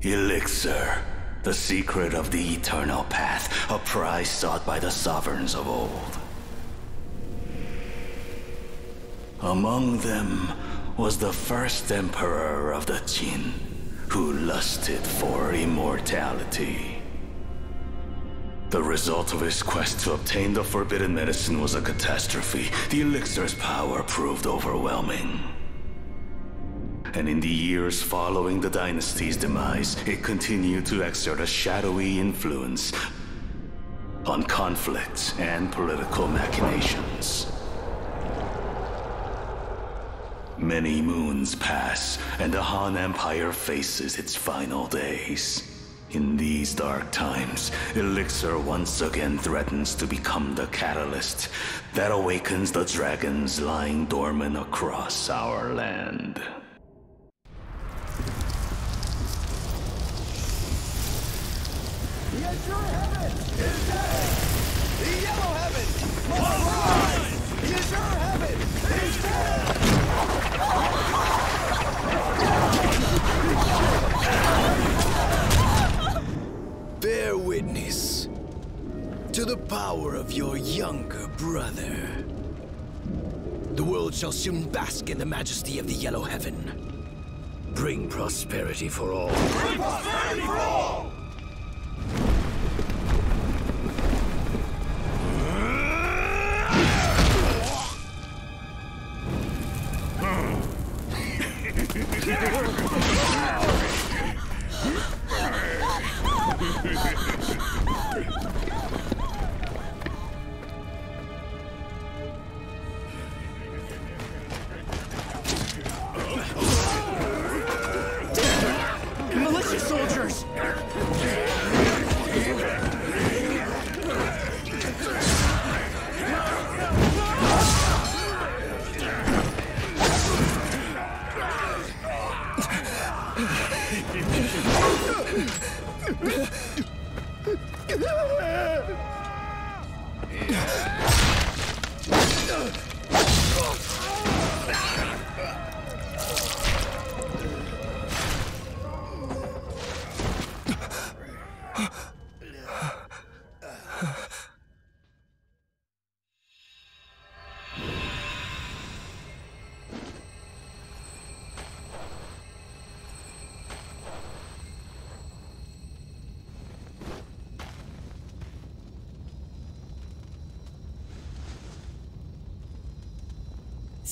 Elixir, the secret of the eternal path, a prize sought by the sovereigns of old. Among them was the first emperor of the Qin, who lusted for immortality. The result of his quest to obtain the forbidden medicine was a catastrophe. The elixir's power proved overwhelming. And in the years following the dynasty's demise, it continued to exert a shadowy influence on conflicts and political machinations. Many moons pass, and the Han Empire faces its final days. In these dark times, Elixir once again threatens to become the catalyst that awakens the dragons lying dormant across our land. Bear witness to the power of your younger brother. The world shall soon bask in the majesty of the Yellow Heaven. Bring prosperity for all. Prosperity for all!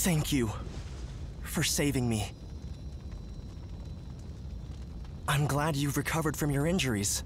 Thank you for saving me. I'm glad you've recovered from your injuries.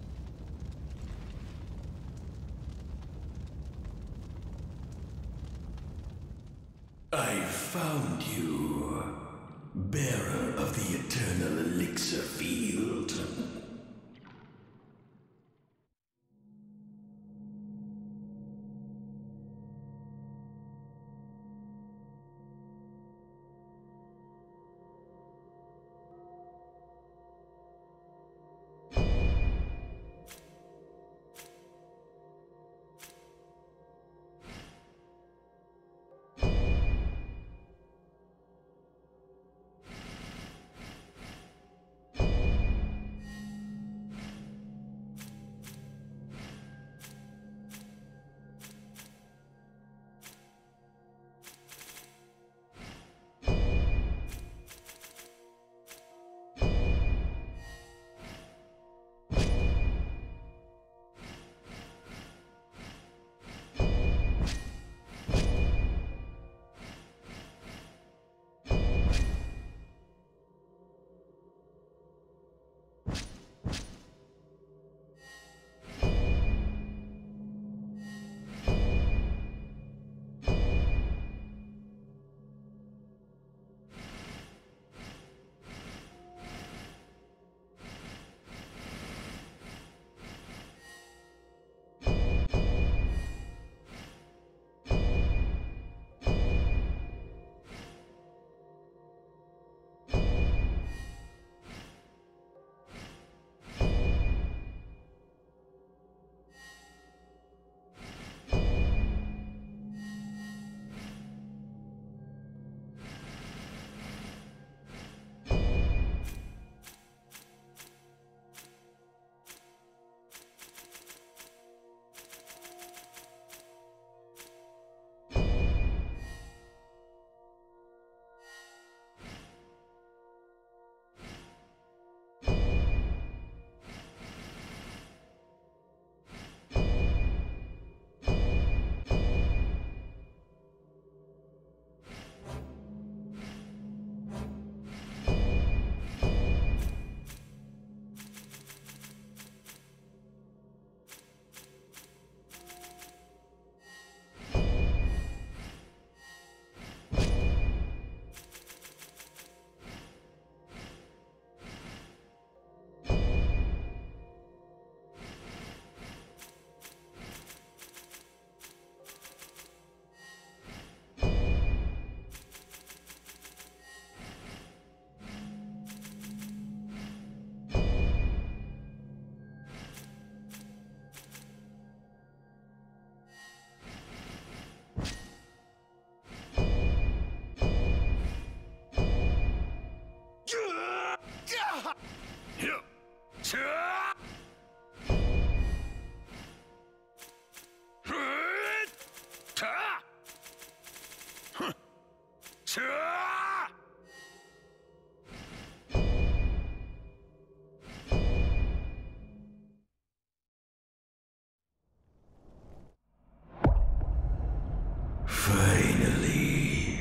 Finally.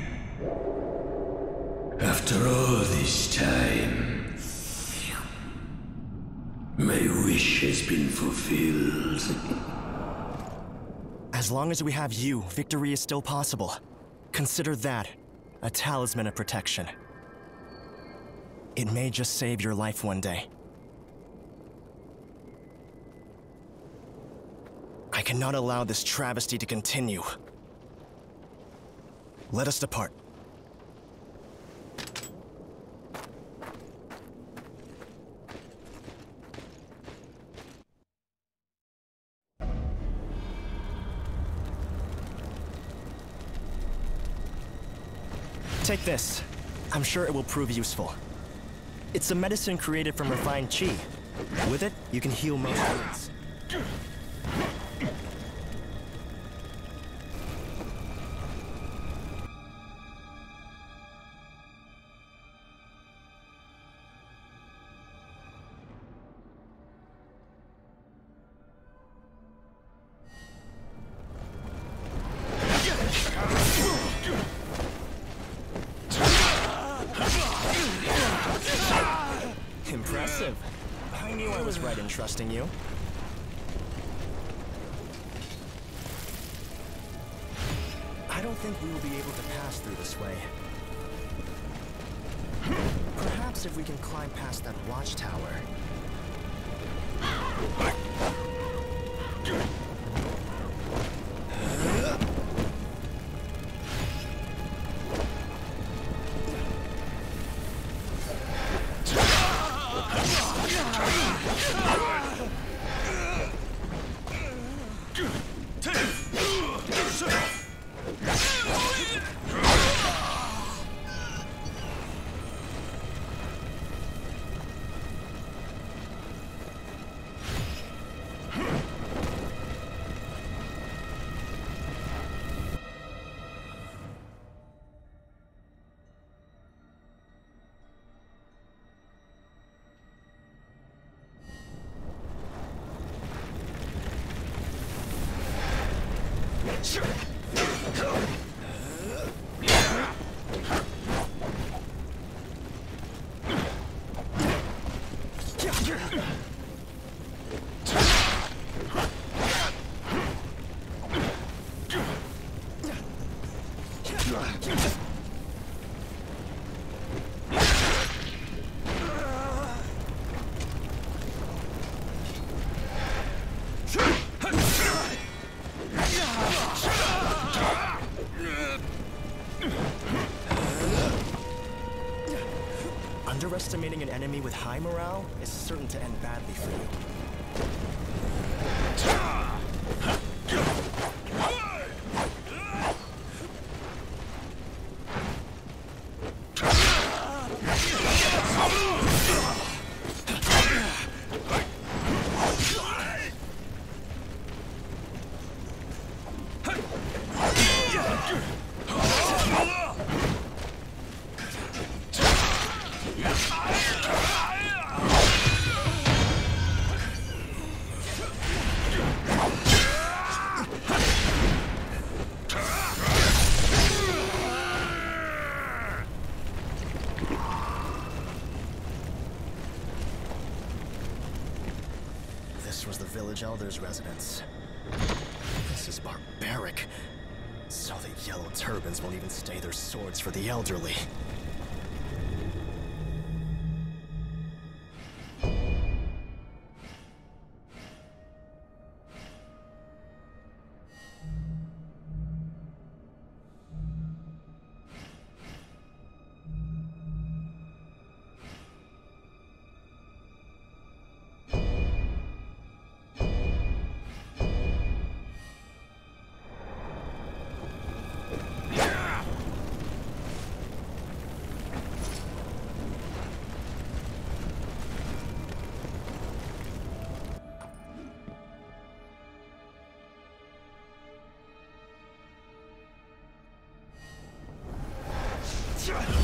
After all this time, my wish has been fulfilled. As long as we have you, victory is still possible. Consider that a talisman of protection. It may just save your life one day. I cannot allow this travesty to continue. Let us depart. Take this. I'm sure it will prove useful. It's a medicine created from refined chi. With it, you can heal most wounds. I don't think we will be able to pass through this way. Perhaps if we can climb past that watchtower. Underestimating an enemy with high morale is certain to end badly for you. Residence. This is barbaric. So the yellow turbans won't even stay their swords for the elderly. Gotcha!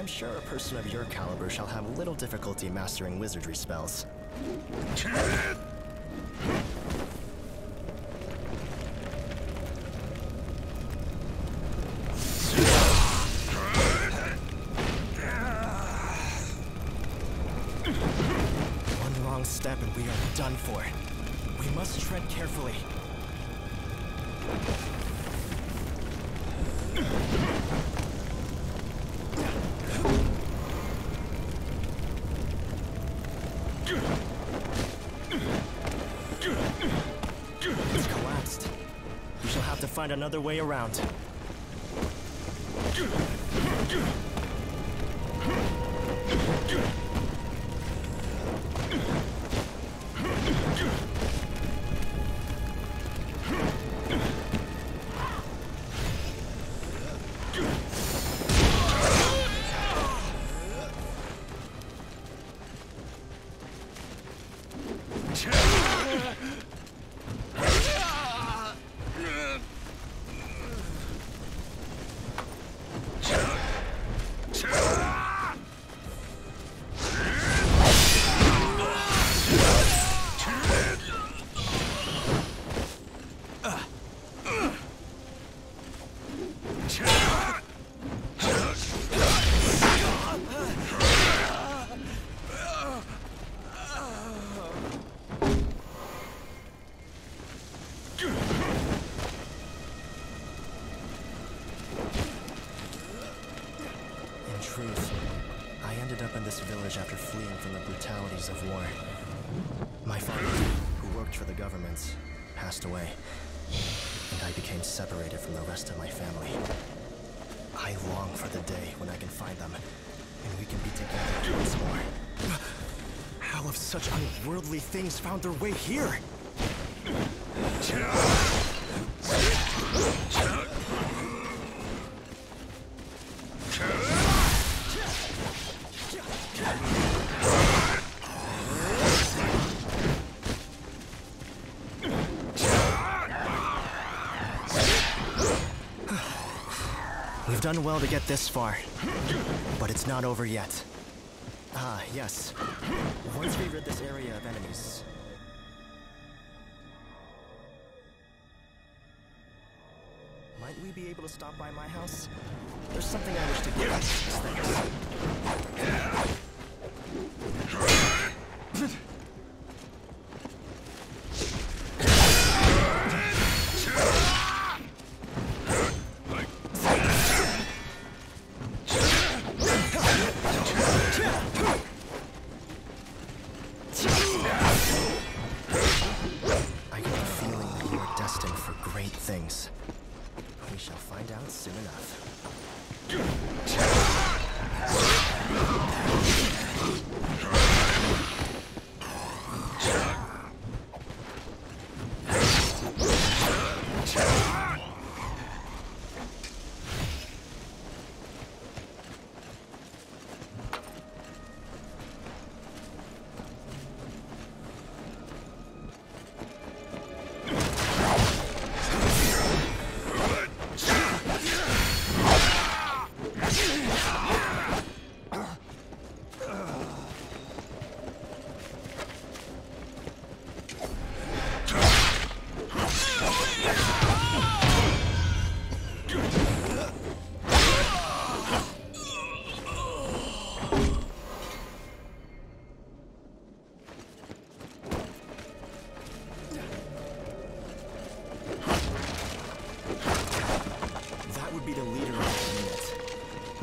I'm sure a person of your caliber shall have little difficulty mastering wizardry spells. Find another way around. In this village after fleeing from the brutalities of war. My father, who worked for the government, passed away, and I became separated from the rest of my family. I long for the day when I can find them, and we can be together once more. How have such unworldly things found their way here? Done well to get this far, but it's not over yet. Ah, yes. Once we rid this area of enemies, might we be able to stop by my house? There's something I wish to give. Thanks.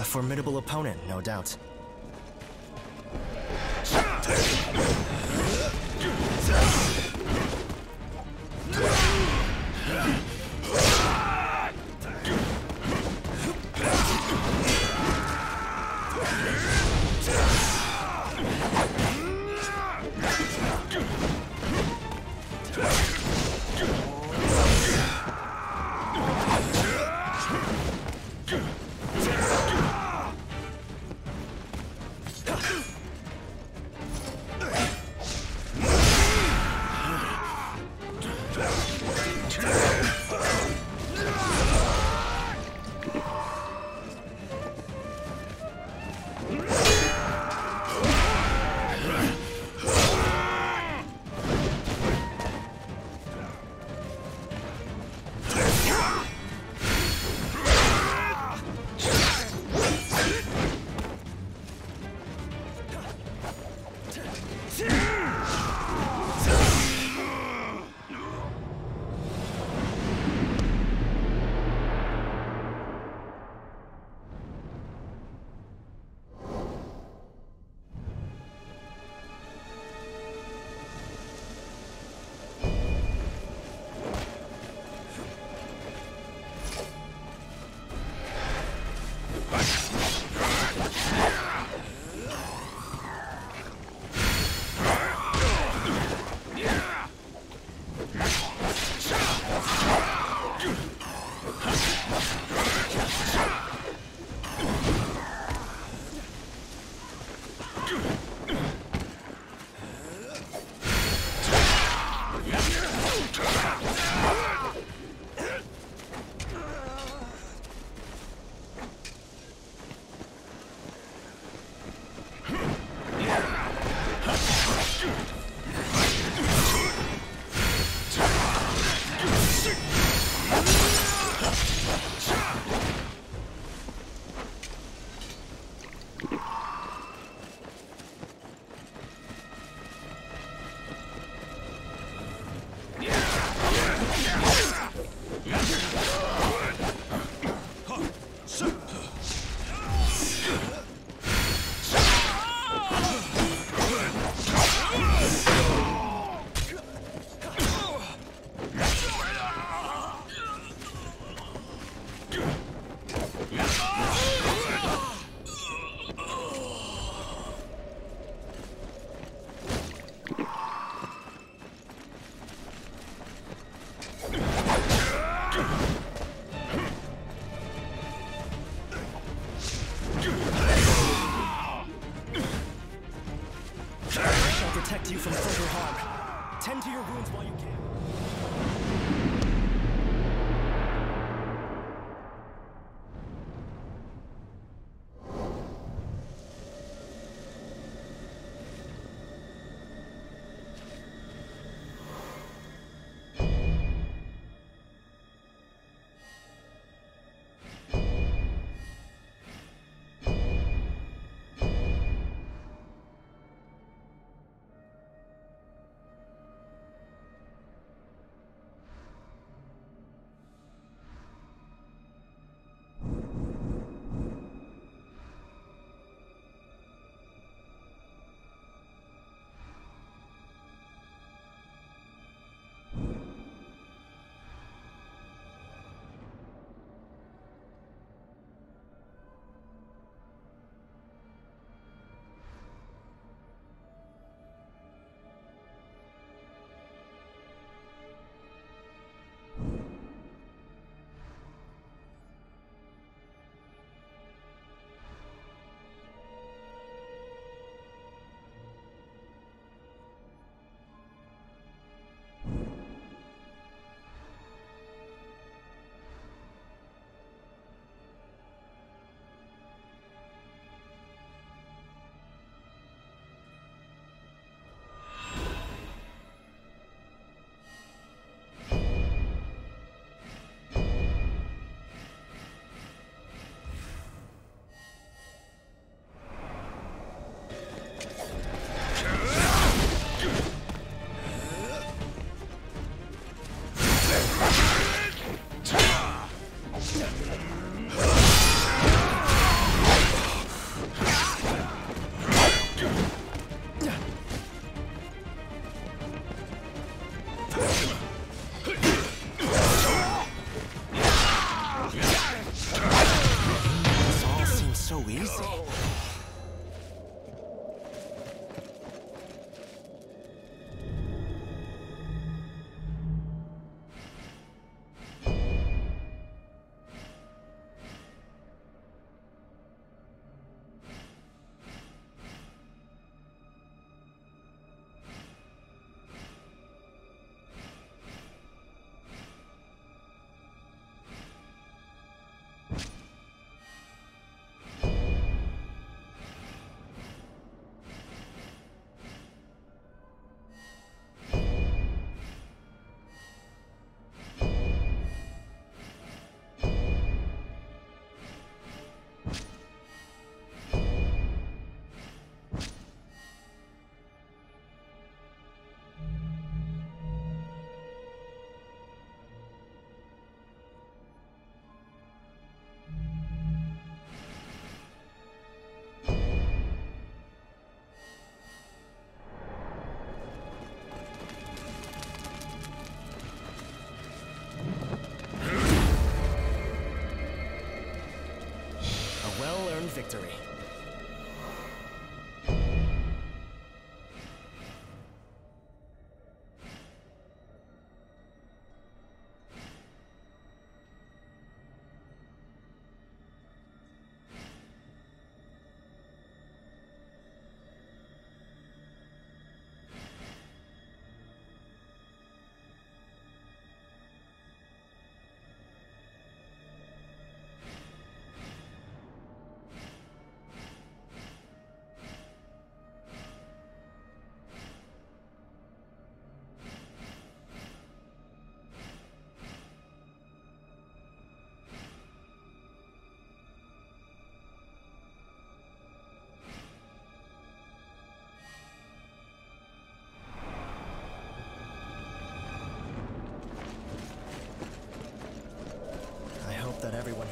Formidable opponent, no doubt.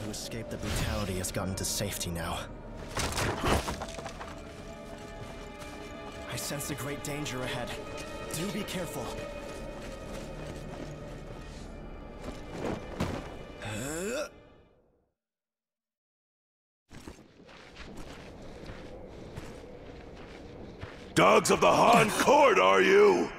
Who escaped the brutality has gotten to safety now. I sense a great danger ahead. Do be careful. Dogs of the Han Court, are you?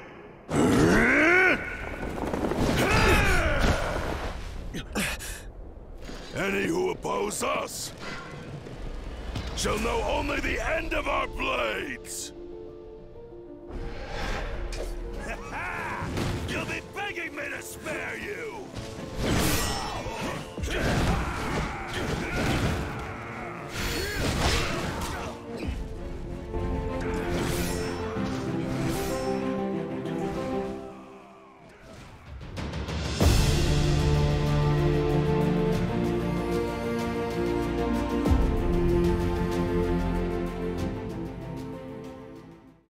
Any who oppose us shall know only the end of our blades! You'll be begging me to spare you!